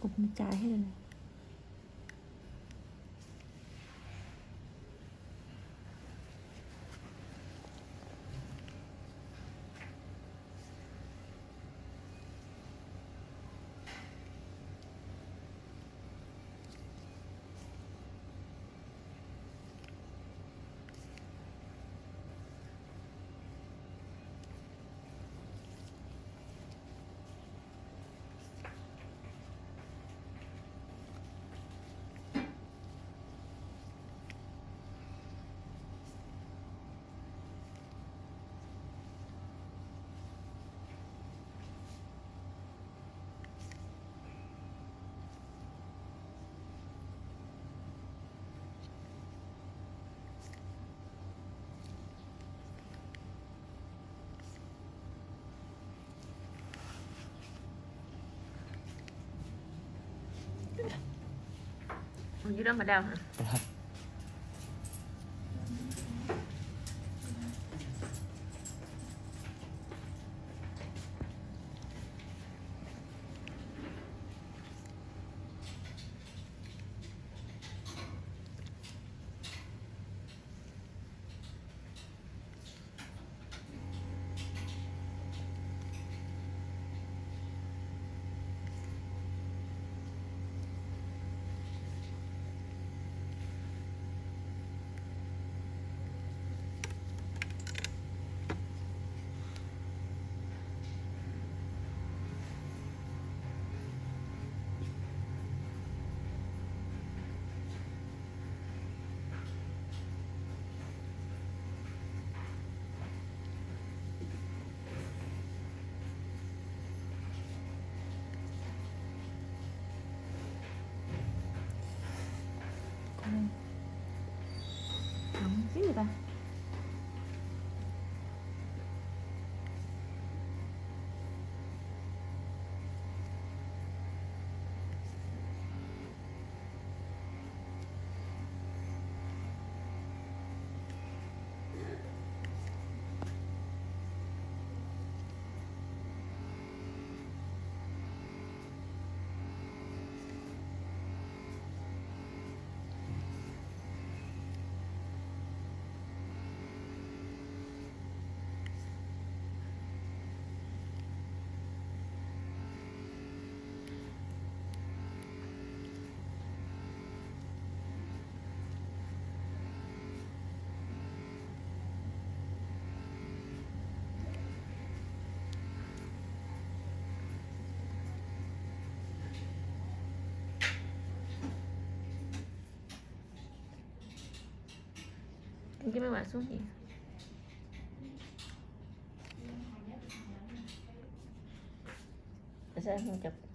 cục một trái hết rồi này. Ở dưới đó mà đau Cái mấy bạn xuống gì? Tại sao em không chụp?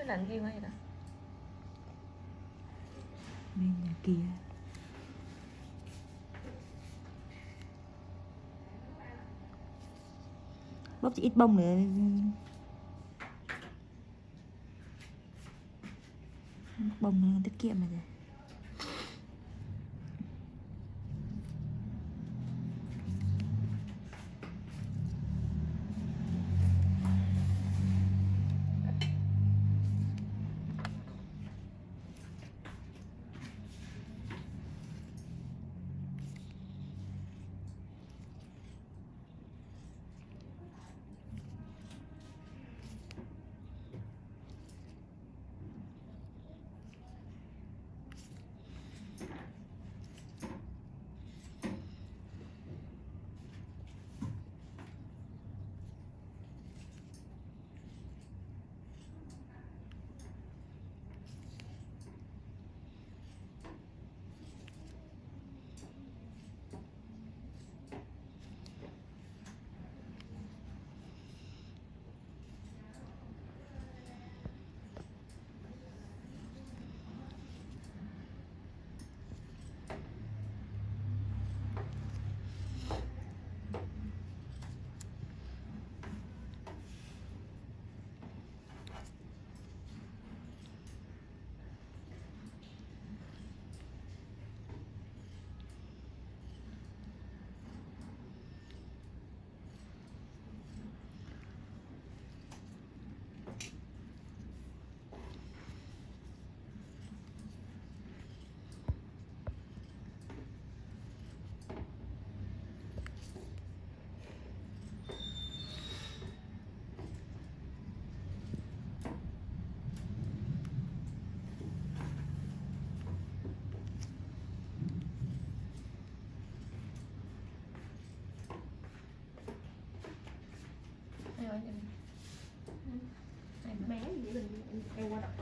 cái lạnh kia hay là bên nhà kia. Bóp chỉ ít bông nữa. Bông tiết kiệm mà rồi I wonder.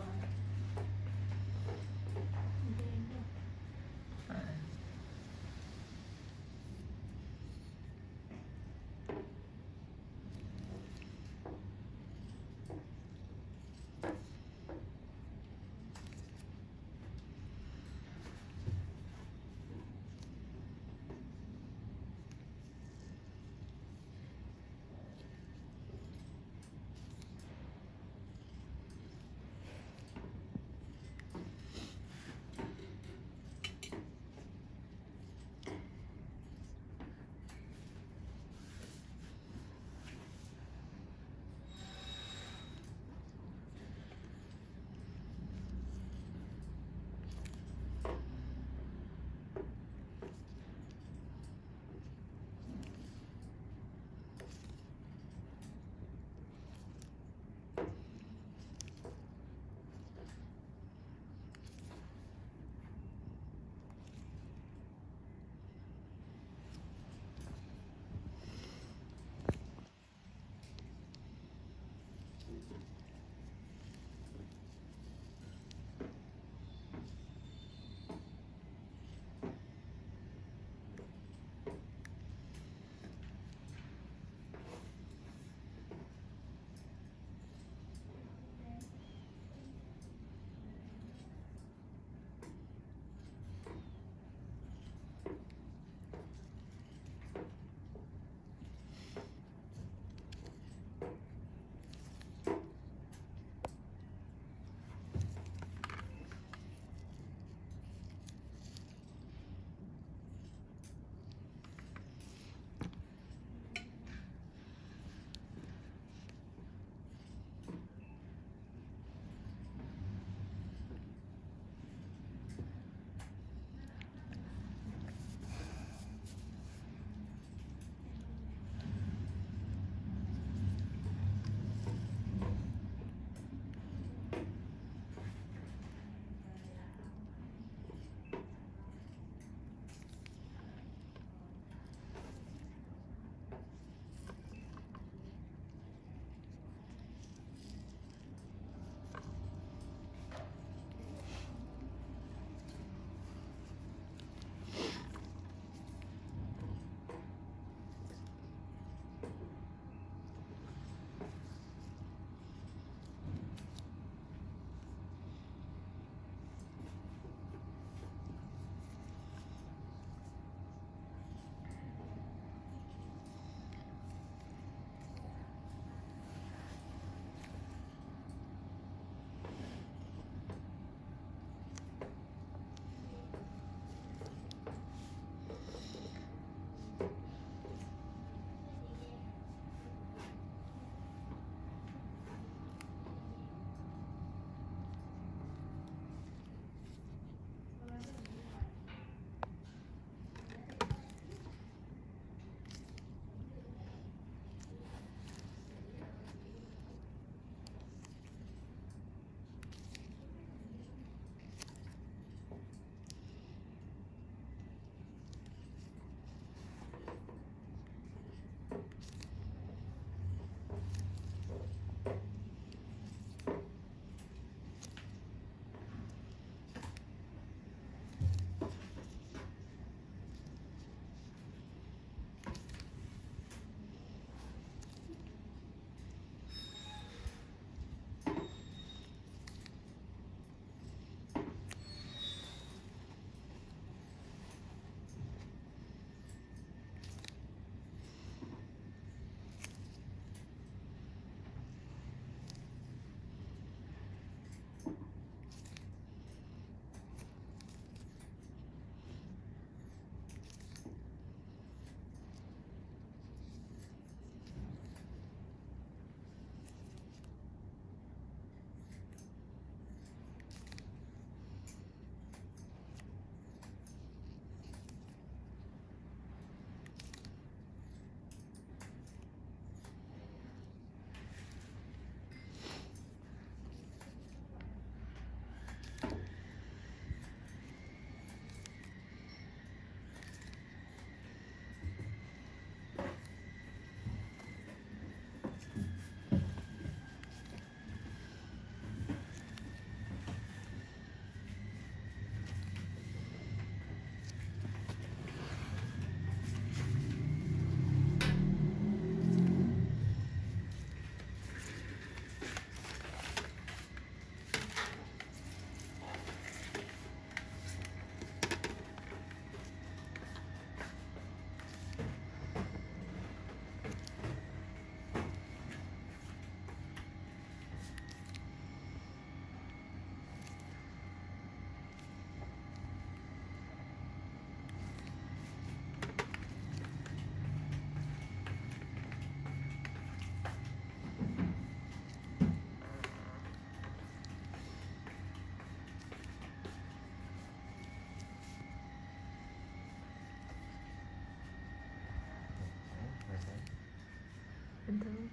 bình thường.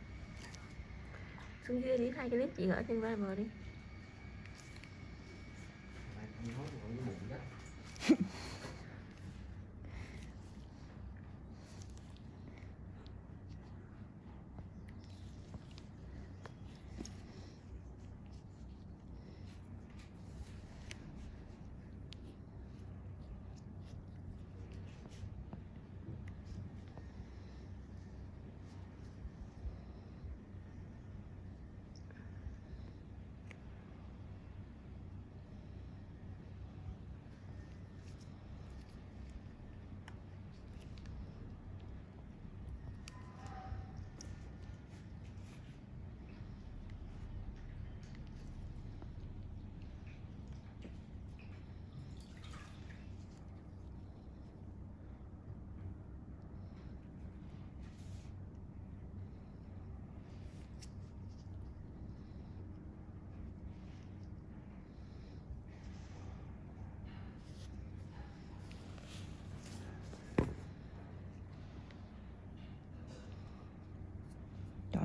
Xuống dưới đi hai cái clip chị gửi trên Viber đi.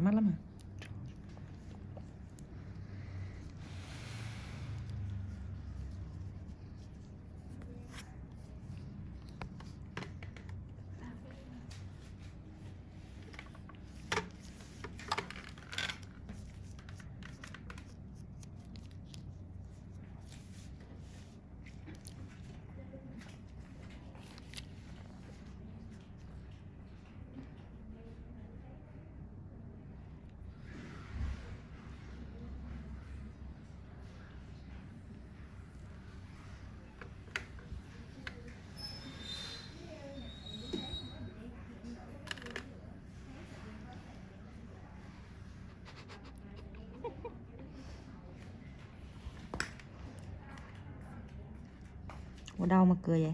malam-lama mắt Ủa đâu mà cười vậy?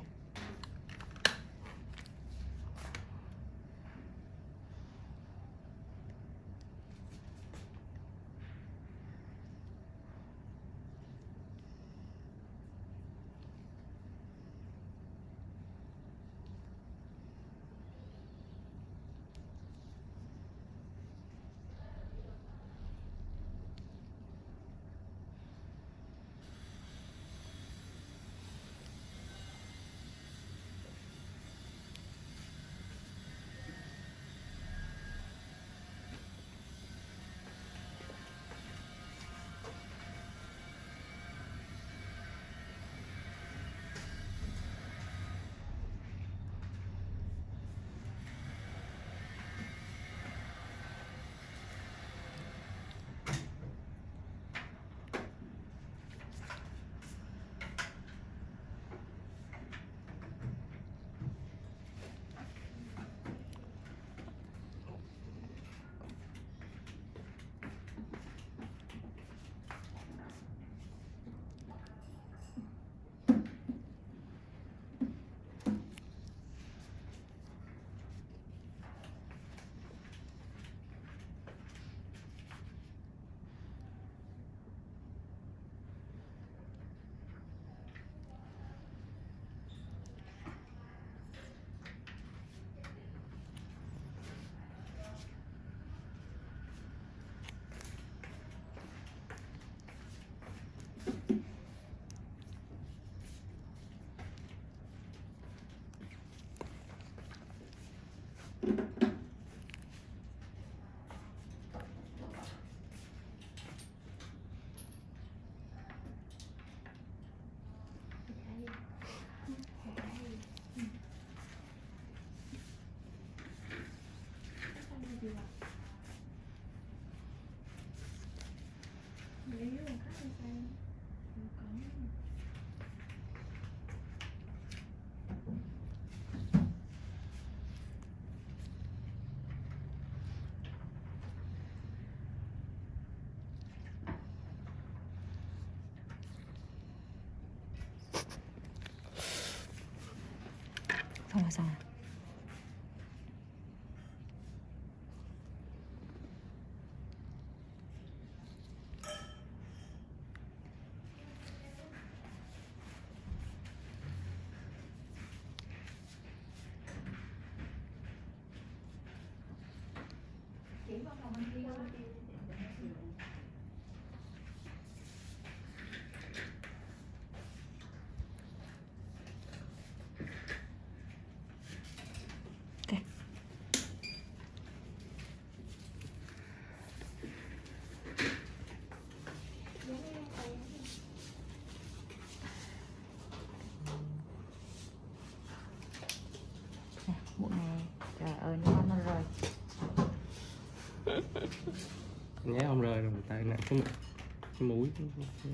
原さん。mụn này trời ơi nó nó rơi. Nhé không rơi rồi tay nặng cái, mũi. Cái, cái,